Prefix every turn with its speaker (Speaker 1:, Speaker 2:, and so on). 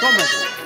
Speaker 1: tomato